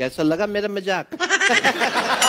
कैसा लगा मेरा मज़ाक?